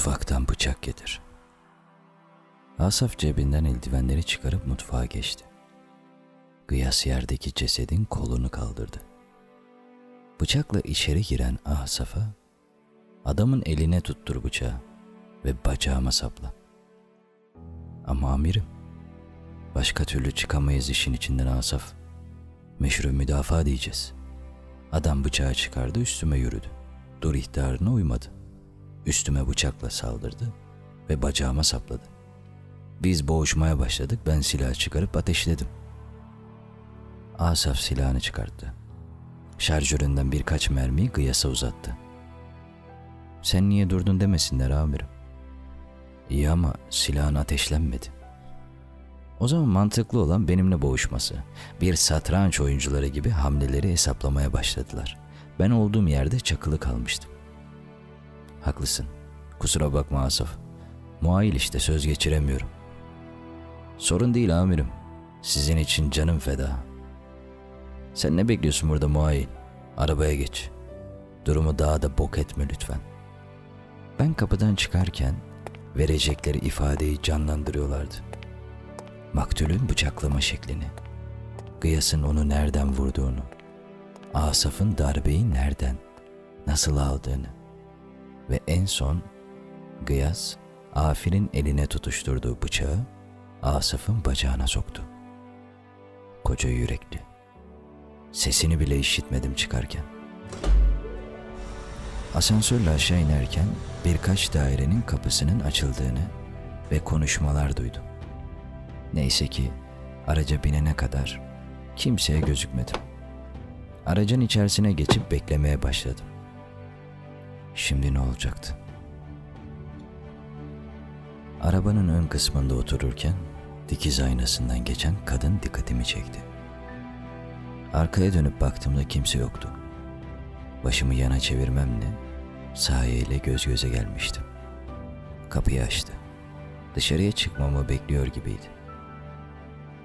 Mutfaktan bıçak getir. Asaf cebinden eldivenleri çıkarıp mutfağa geçti. Gıyas yerdeki cesedin kolunu kaldırdı. Bıçakla içeri giren Asaf'a adamın eline tuttur bıçağı ve bacağıma sapla. Ama amirim, başka türlü çıkamayız işin içinden Asaf. Meşru müdafaa diyeceğiz. Adam bıçağı çıkardı üstüme yürüdü. Dur ihtarına uymadı. Üstüme bıçakla saldırdı ve bacağıma sapladı. Biz boğuşmaya başladık. Ben silah çıkarıp ateşledim. Asaf silahını çıkarttı. Şarjöründen birkaç mermiyi Gıyas'a uzattı. Sen niye durdun demesinler amirim. İyi ama silahın ateşlenmedi. O zaman mantıklı olan benimle boğuşması. Bir satranç oyuncuları gibi hamleleri hesaplamaya başladılar. Ben olduğum yerde çakılı kalmıştım. Haklısın. Kusura bakma Asaf. Muayil işte söz geçiremiyorum. Sorun değil amirim. Sizin için canım feda. Sen ne bekliyorsun burada muayil? Arabaya geç. Durumu daha da bok etme lütfen. Ben kapıdan çıkarken verecekleri ifadeyi canlandırıyorlardı. Maktulün bıçaklama şeklini, Gıyas'ın onu nereden vurduğunu, Asaf'ın darbeyi nereden, nasıl aldığını ve en son Gıyas, Afir'in eline tutuşturduğu bıçağı Asaf'ın bacağına soktu. Koca yürekli. Sesini bile işitmedim çıkarken. Asansörle aşağı inerken birkaç dairenin kapısının açıldığını ve konuşmalar duydum. Neyse ki araca binene kadar kimseye gözükmedim. Aracın içerisine geçip beklemeye başladım. Şimdi ne olacaktı? Arabanın ön kısmında otururken dikiz aynasından geçen kadın dikkatimi çekti. Arkaya dönüp baktığımda kimse yoktu. Başımı yana çevirmemle Saye ile göz göze gelmiştim. Kapıyı açtı. Dışarıya çıkmamı bekliyor gibiydi.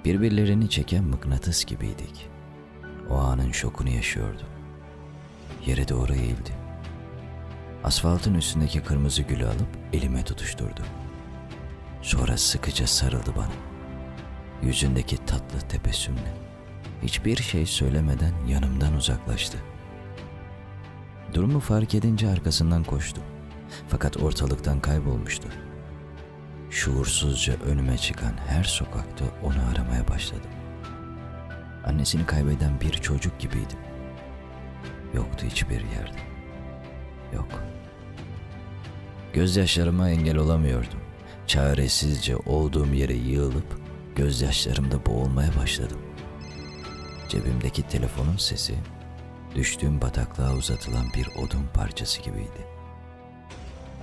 Birbirlerini çeken mıknatıs gibiydik. O anın şokunu yaşıyordum. Yere doğru eğildi. Asfaltın üstündeki kırmızı gülü alıp elime tutuşturdu. Sonra sıkıca sarıldı bana. Yüzündeki tatlı tebessümle. Hiçbir şey söylemeden yanımdan uzaklaştı. Durumu fark edince arkasından koştum. Fakat ortalıktan kaybolmuştu. Şuursuzca önüme çıkan her sokakta onu aramaya başladım. Annesini kaybeden bir çocuk gibiydim. Yoktu hiçbir yerde. Yok. Gözyaşlarıma engel olamıyordum. Çaresizce olduğum yere yığılıp gözyaşlarımda boğulmaya başladım. Cebimdeki telefonun sesi düştüğüm bataklığa uzatılan bir odun parçası gibiydi.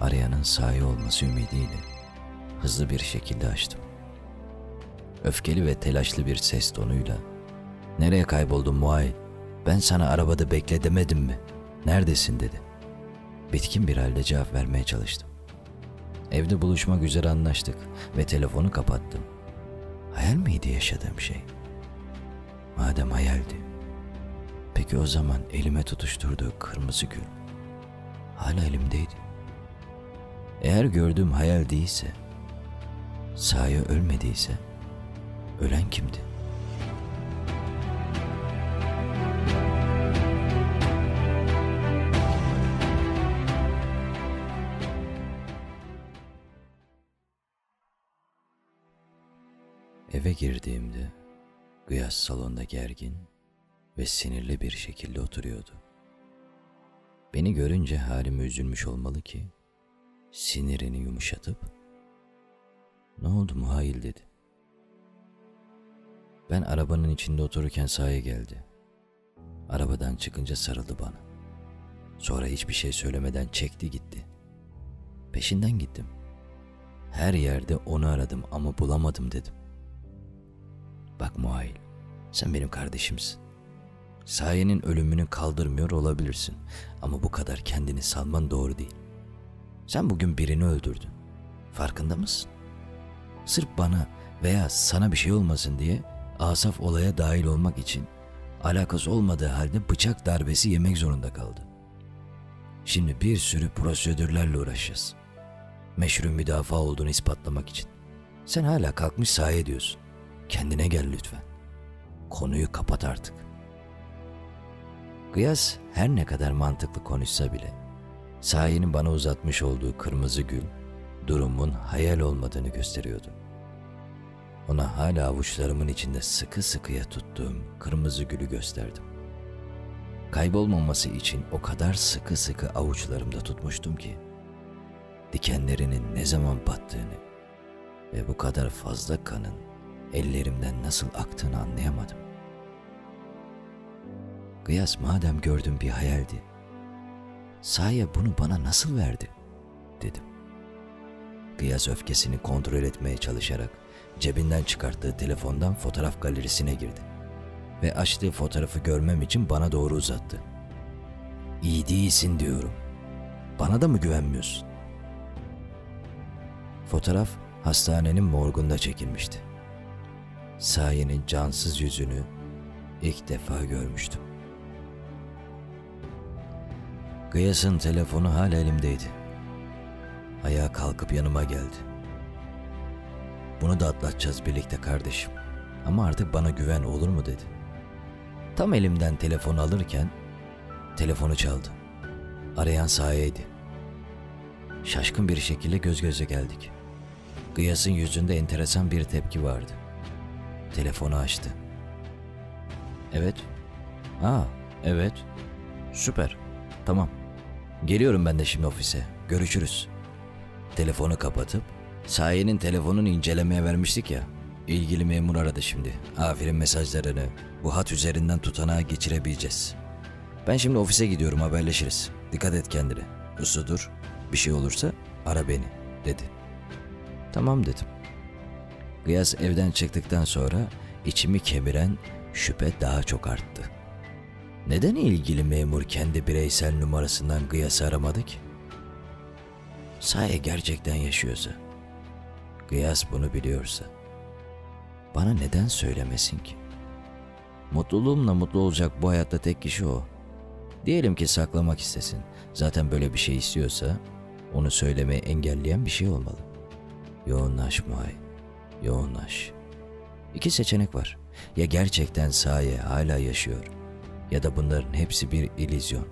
Arayanın sahi olması ümidiyle hızlı bir şekilde açtım. Öfkeli ve telaşlı bir ses tonuyla ''Nereye kayboldun Muay? Ben sana arabada bekle demedim mi? Neredesin?'' dedi. Bitkin bir halde cevap vermeye çalıştım. Evde buluşmak üzere anlaştık ve telefonu kapattım. Hayal miydi yaşadığım şey? Madem hayaldi, peki o zaman elime tutuşturduğu kırmızı gül hala elimdeydi. Eğer gördüğüm hayal değilse, sahaya ölmediyse, ölen kimdi? Girdiğimde Gıyas salonda gergin ve sinirli bir şekilde oturuyordu. Beni görünce halime üzülmüş olmalı ki sinirini yumuşatıp ne oldu muhayil dedi. Ben arabanın içinde otururken sahaya geldi. Arabadan çıkınca sarıldı bana. Sonra hiçbir şey söylemeden çekti gitti. Peşinden gittim. Her yerde onu aradım ama bulamadım dedim. Bak Muayil, sen benim kardeşimsin. Sayenin ölümünü kaldırmıyor olabilirsin ama bu kadar kendini salman doğru değil. Sen bugün birini öldürdün. Farkında mısın? Sırf bana veya sana bir şey olmasın diye Asaf olaya dahil olmak için alakası olmadığı halde bıçak darbesi yemek zorunda kaldı. Şimdi bir sürü prosedürlerle uğraşacağız. Meşru müdafaa olduğunu ispatlamak için. Sen hala kalkmış sahi diyorsun. Kendine gel lütfen. Konuyu kapat artık. Kıyas her ne kadar mantıklı konuşsa bile Sahi'nin bana uzatmış olduğu kırmızı gül durumun hayal olmadığını gösteriyordu. Ona hala avuçlarımın içinde sıkı sıkıya tuttuğum kırmızı gülü gösterdim. Kaybolmaması için o kadar sıkı sıkı avuçlarımda tutmuştum ki dikenlerinin ne zaman battığını ve bu kadar fazla kanın ellerimden nasıl aktığını anlayamadım. Kıyas madem gördüm bir hayaldi. Sahi bunu bana nasıl verdi? dedim. Kıyas öfkesini kontrol etmeye çalışarak cebinden çıkarttığı telefondan fotoğraf galerisine girdi. Ve açtığı fotoğrafı görmem için bana doğru uzattı. İyi değilsin diyorum. Bana da mı güvenmiyorsun? Fotoğraf hastanenin morgunda çekilmişti. Saye'nin cansız yüzünü ilk defa görmüştüm. Gıyas'ın telefonu hala elimdeydi. Ayağa kalkıp yanıma geldi. Bunu da atlatacağız birlikte kardeşim. Ama artık bana güven olur mu dedi. Tam elimden telefonu alırken telefonu çaldı. Arayan sahayeydi. Şaşkın bir şekilde göz göze geldik. Gıyas'ın yüzünde enteresan bir tepki vardı. Telefonu açtı. Evet. Ha, evet. Süper. Tamam. Geliyorum ben de şimdi ofise. Görüşürüz. Telefonu kapatıp Saye'nin telefonunu incelemeye vermiştik ya. İlgili memur aradı şimdi. Aferin mesajlarını bu hat üzerinden tutanağa geçirebileceğiz. Ben şimdi ofise gidiyorum haberleşiriz. Dikkat et kendine. Usudur. Bir şey olursa ara beni dedi. Tamam dedim. Gıyas evden çıktıktan sonra içimi kemiren şüphe daha çok arttı. Neden ilgili memur kendi bireysel numarasından Gıyas'ı aramadı ki? Saye gerçekten yaşıyorsa, Gıyas bunu biliyorsa, bana neden söylemesin ki? Mutluluğumla mutlu olacak bu hayatta tek kişi o. Diyelim ki saklamak istesin. Zaten böyle bir şey istiyorsa onu söylemeyi engelleyen bir şey olmalı. Yoğunlaş Muay, yoğunlaş. İki seçenek var. Ya gerçekten Saye hala yaşıyor ya da bunların hepsi bir ilizyon.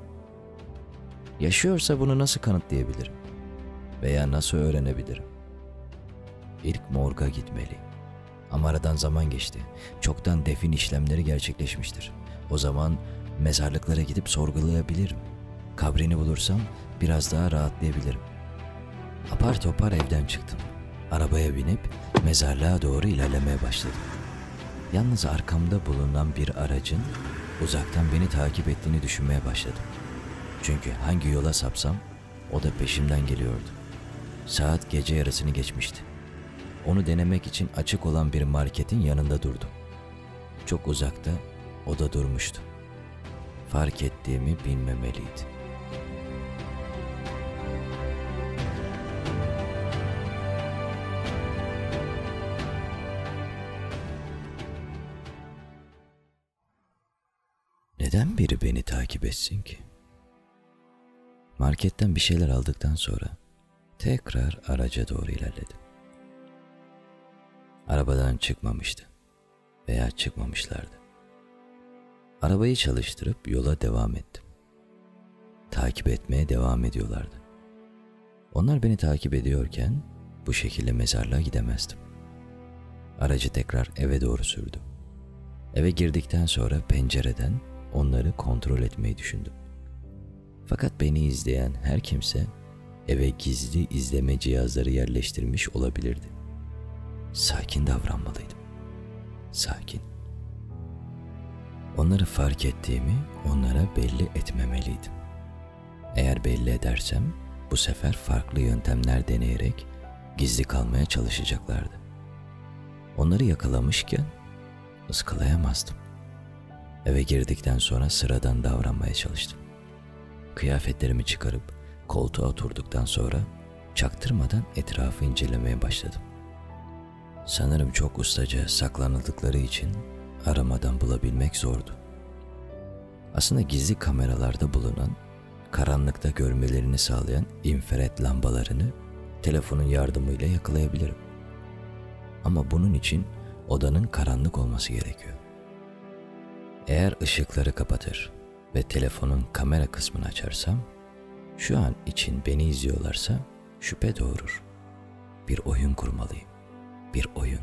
Yaşıyorsa bunu nasıl kanıtlayabilirim? Veya nasıl öğrenebilirim? İlk morga gitmeli. Ama aradan zaman geçti. Çoktan defin işlemleri gerçekleşmiştir. O zaman mezarlıklara gidip sorgulayabilirim. Kabrini bulursam biraz daha rahatlayabilirim. Apar topar evden çıktım. Arabaya binip mezarlığa doğru ilerlemeye başladım. Yalnız arkamda bulunan bir aracın uzaktan beni takip ettiğini düşünmeye başladım. Çünkü hangi yola sapsam o da peşimden geliyordu. Saat gece yarısını geçmişti. Onu denemek için açık olan bir marketin yanında durdum. Çok uzakta o da durmuştu. Fark ettiğimi bilmemeliydi. Biri beni takip etsin ki? Marketten bir şeyler aldıktan sonra tekrar araca doğru ilerledim. Arabadan çıkmamıştı veya çıkmamışlardı. Arabayı çalıştırıp yola devam ettim. Takip etmeye devam ediyorlardı. Onlar beni takip ediyorken bu şekilde mezarlığa gidemezdim. Aracı tekrar eve doğru sürdüm. Eve girdikten sonra pencereden onları kontrol etmeyi düşündüm. Fakat beni izleyen her kimse eve gizli izleme cihazları yerleştirmiş olabilirdi. Sakin davranmalıydım. Sakin. Onları fark ettiğimi onlara belli etmemeliydim. Eğer belli edersem bu sefer farklı yöntemler deneyerek gizli kalmaya çalışacaklardı. Onları yakalamışken ıskalayamazdım. Eve girdikten sonra sıradan davranmaya çalıştım. Kıyafetlerimi çıkarıp koltuğa oturduktan sonra çaktırmadan etrafı incelemeye başladım. Sanırım çok ustaca saklanıldıkları için aramadan bulabilmek zordu. Aslında gizli kameralarda bulunan, karanlıkta görmelerini sağlayan infrared lambalarını telefonun yardımıyla yakalayabilirim. Ama bunun için odanın karanlık olması gerekiyor. Eğer ışıkları kapatır ve telefonun kamera kısmını açarsam, şu an için beni izliyorlarsa şüphe doğurur. Bir oyun kurmalıyım. Bir oyun.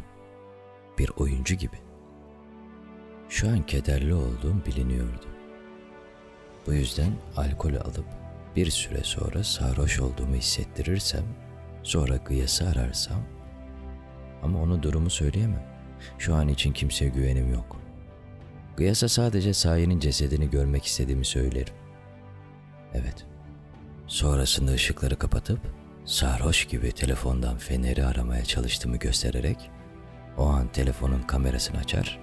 Bir oyuncu gibi. Şu an kederli olduğum biliniyordu. Bu yüzden alkolü alıp bir süre sonra sarhoş olduğumu hissettirirsem, sonra Gıyas'ı ararsam ama onu durumu söyleyemem. Şu an için kimseye güvenim yok. Gıyas'a sadece Saye'nin cesedini görmek istediğimi söylerim. Evet. Sonrasında ışıkları kapatıp sarhoş gibi telefondan feneri aramaya çalıştığımı göstererek o an telefonun kamerasını açar,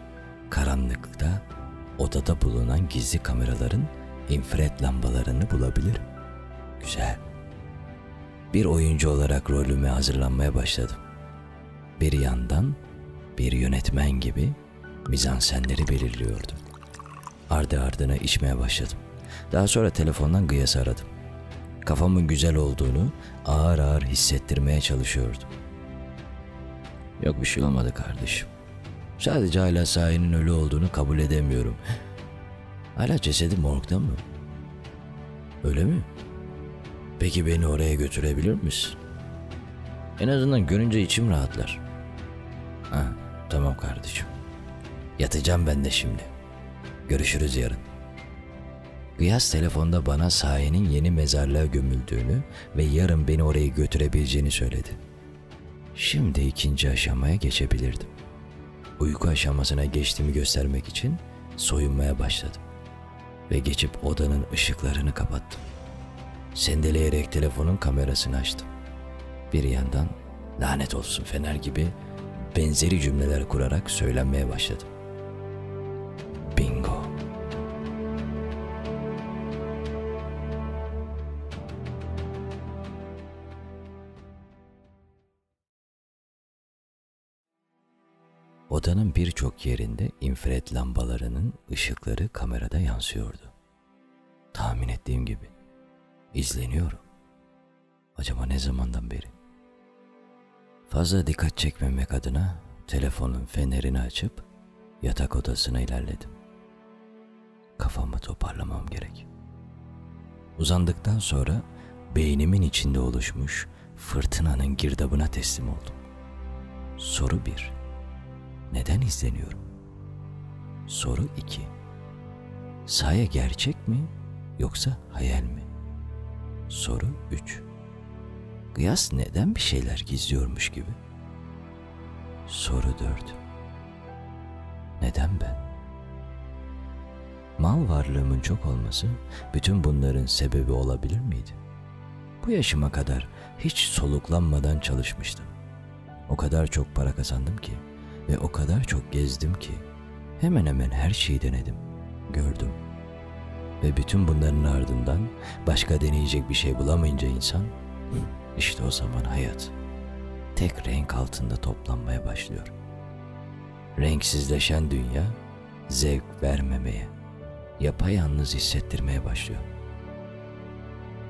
karanlıkta odada bulunan gizli kameraların infrared lambalarını bulabilirim. Güzel. Bir oyuncu olarak rolüme hazırlanmaya başladım. Bir yandan bir yönetmen gibi mizansenleri belirliyordum. Ardı ardına içmeye başladım. Daha sonra telefondan Gıyas'ı aradım. Kafamın güzel olduğunu ağır ağır hissettirmeye çalışıyordum. Yok bir şey olmadı kardeşim. Sadece hala sahinin ölü olduğunu kabul edemiyorum. Hala cesedi morgda mı? Öyle mi? Peki beni oraya götürebilir misin? En azından görünce içim rahatlar. Ha, tamam kardeşim. Yatacağım ben de şimdi. Görüşürüz yarın. Gıyas telefonda bana sahinin yeni mezarlığa gömüldüğünü ve yarın beni oraya götürebileceğini söyledi. Şimdi ikinci aşamaya geçebilirdim. Uyku aşamasına geçtiğimi göstermek için soyunmaya başladım. Ve geçip odanın ışıklarını kapattım. Sendeleyerek telefonun kamerasını açtım. Bir yandan lanet olsun fener gibi benzeri cümleler kurarak söylenmeye başladım. Odanın birçok yerinde infrared lambalarının ışıkları kamerada yansıyordu. Tahmin ettiğim gibi. İzleniyorum. Acaba ne zamandan beri? Fazla dikkat çekmemek adına telefonun fenerini açıp yatak odasına ilerledim. Kafamı toparlamam gerek. Uzandıktan sonra beynimin içinde oluşmuş fırtınanın girdabına teslim oldum. Soru 1. Neden izleniyorum? Soru 2. Saye gerçek mi yoksa hayal mi? Soru 3. Kıyas neden bir şeyler gizliyormuş gibi? Soru 4. Neden ben? Mal varlığımın çok olması bütün bunların sebebi olabilir miydi? Bu yaşıma kadar hiç soluklanmadan çalışmıştım. O kadar çok para kazandım ki ve o kadar çok gezdim ki hemen hemen her şeyi denedim, gördüm. Ve bütün bunların ardından başka deneyecek bir şey bulamayınca insan işte o zaman hayat tek renk altında toplanmaya başlıyor. Renksizleşen dünya zevk vermemeye, yapayalnız hissettirmeye başlıyor.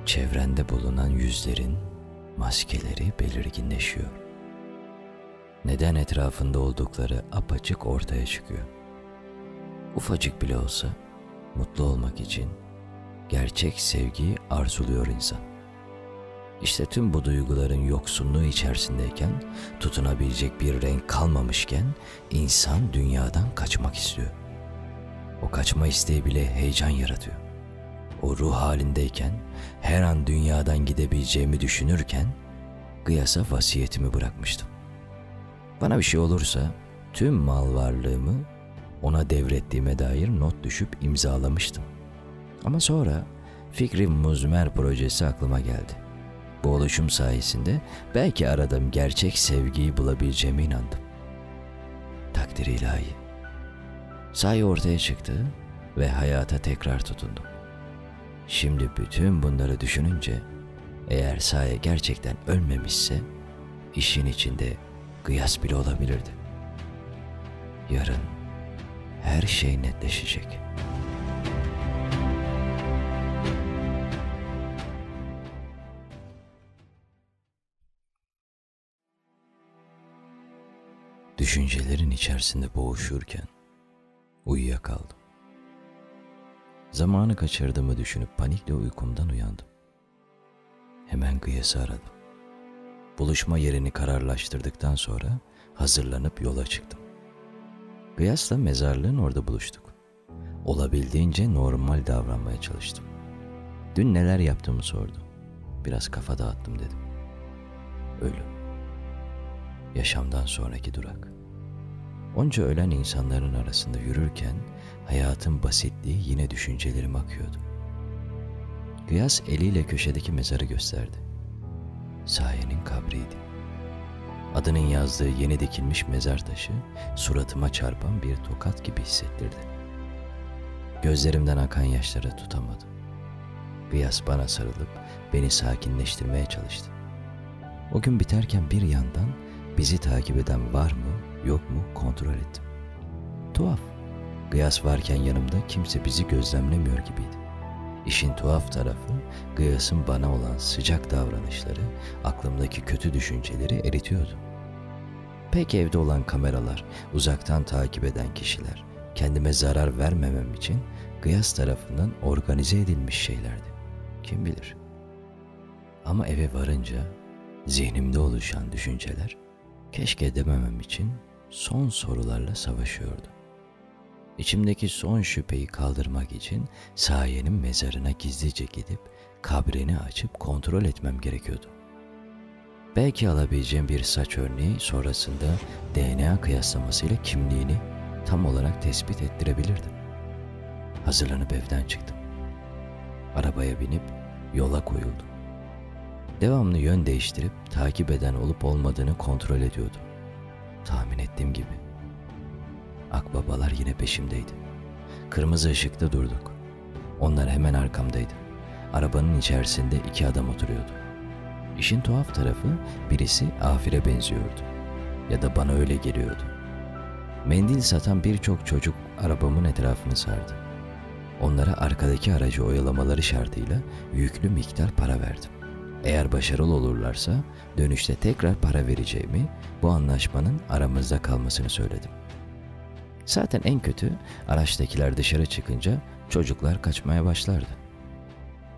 Çevrende bulunan yüzlerin maskeleri belirginleşiyor. Neden etrafında oldukları apaçık ortaya çıkıyor. Ufacık bile olsa mutlu olmak için gerçek sevgiyi arzuluyor insan. İşte tüm bu duyguların yoksunluğu içerisindeyken, tutunabilecek bir renk kalmamışken insan dünyadan kaçmak istiyor. O kaçma isteği bile heyecan yaratıyor. O ruh halindeyken, her an dünyadan gidebileceğimi düşünürken, Gıyas'a vasiyetimi bırakmıştım. Bana bir şey olursa tüm mal varlığımı ona devrettiğime dair not düşüp imzalamıştım. Ama sonra Fikri Muzmer projesi aklıma geldi. Bu oluşum sayesinde belki aradığım gerçek sevgiyi bulabileceğime inandım. Takdir ilahi. Sahi ortaya çıktı ve hayata tekrar tutundum. Şimdi bütün bunları düşününce eğer saye gerçekten ölmemişse işin içinde kıyas bile olabilirdi. Yarın her şey netleşecek. Düşüncelerin içerisinde boğuşurken uyuyakaldım. Zamanı kaçırdığımı düşünüp panikle uykumdan uyandım. Hemen Gıyas'ı aradım. Buluşma yerini kararlaştırdıktan sonra hazırlanıp yola çıktım. Gıyas'la mezarlığın orada buluştuk. Olabildiğince normal davranmaya çalıştım. Dün neler yaptığımı sordu. Biraz kafa dağıttım dedim. Ölüm. Yaşamdan sonraki durak. Onca ölen insanların arasında yürürken hayatın basitliği yine düşüncelerim akıyordu. Gıyas eliyle köşedeki mezarı gösterdi. Sayenin kabriydi. Adının yazdığı yeni dikilmiş mezar taşı suratıma çarpan bir tokat gibi hissettirdi. Gözlerimden akan yaşları tutamadım. Gıyas bana sarılıp beni sakinleştirmeye çalıştı. O gün biterken bir yandan bizi takip eden var mı yok mu kontrol ettim. Tuhaf. Gıyas varken yanımda kimse bizi gözlemlemiyor gibiydi. İşin tuhaf tarafı Gıyas'ın bana olan sıcak davranışları aklımdaki kötü düşünceleri eritiyordu. Pek evde olan kameralar, uzaktan takip eden kişiler, kendime zarar vermemem için Gıyas tarafından organize edilmiş şeylerdi. Kim bilir? Ama eve varınca zihnimde oluşan düşünceler keşke dememem için son sorularla savaşıyordu. İçimdeki son şüpheyi kaldırmak için sayenin mezarına gizlice gidip kabrini açıp kontrol etmem gerekiyordu. Belki alabileceğim bir saç örneği sonrasında DNA kıyaslamasıyla kimliğini tam olarak tespit ettirebilirdim. Hazırlanıp evden çıktım. Arabaya binip yola koyuldum. Devamlı yön değiştirip takip eden olup olmadığını kontrol ediyordum. Tahmin ettiğim gibi. Akbabalar yine peşimdeydi. Kırmızı ışıkta durduk. Onlar hemen arkamdaydı. Arabanın içerisinde iki adam oturuyordu. İşin tuhaf tarafı birisi Afir'e benziyordu. Ya da bana öyle geliyordu. Mendil satan birçok çocuk arabamın etrafını sardı. Onlara arkadaki aracı oyalamaları şartıyla yüklü miktar para verdim. Eğer başarılı olurlarsa dönüşte tekrar para vereceğimi, bu anlaşmanın aramızda kalmasını söyledim. Zaten en kötü araçtakiler dışarı çıkınca çocuklar kaçmaya başlardı.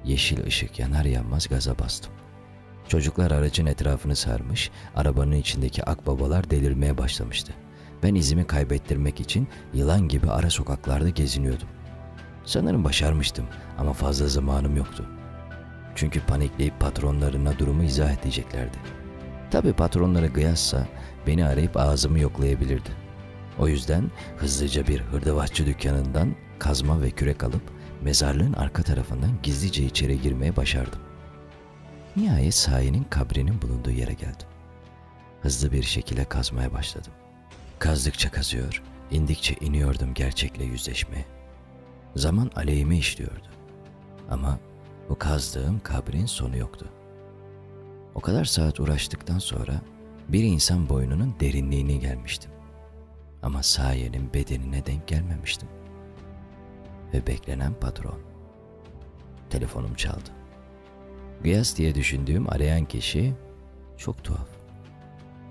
Yeşil ışık yanar yanmaz gaza bastım. Çocuklar aracın etrafını sarmış, arabanın içindeki akbabalar delirmeye başlamıştı. Ben izimi kaybettirmek için yılan gibi ara sokaklarda geziniyordum. Sanırım başarmıştım ama fazla zamanım yoktu. Çünkü panikleyip patronlarına durumu izah edeceklerdi. Tabi patronları gıyassa beni arayıp ağzımı yoklayabilirdi. O yüzden hızlıca bir hırdavatçı dükkanından kazma ve kürek alıp mezarlığın arka tarafından gizlice içeri girmeye başardım. Nihayet sahinin kabrinin bulunduğu yere geldim. Hızlı bir şekilde kazmaya başladım. Kazdıkça kazıyor, indikçe iniyordum gerçekle yüzleşmeye. Zaman aleyhime işliyordu. Ama bu kazdığım kabrin sonu yoktu. O kadar saat uğraştıktan sonra bir insan boynunun derinliğini gelmiştim. Ama sayenin bedenine denk gelmemiştim. Ve beklenen patron. Telefonum çaldı. Gıyas diye düşündüğüm arayan kişi çok tuhaf.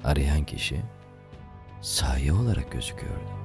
Arayan kişi saye olarak gözüküyordu.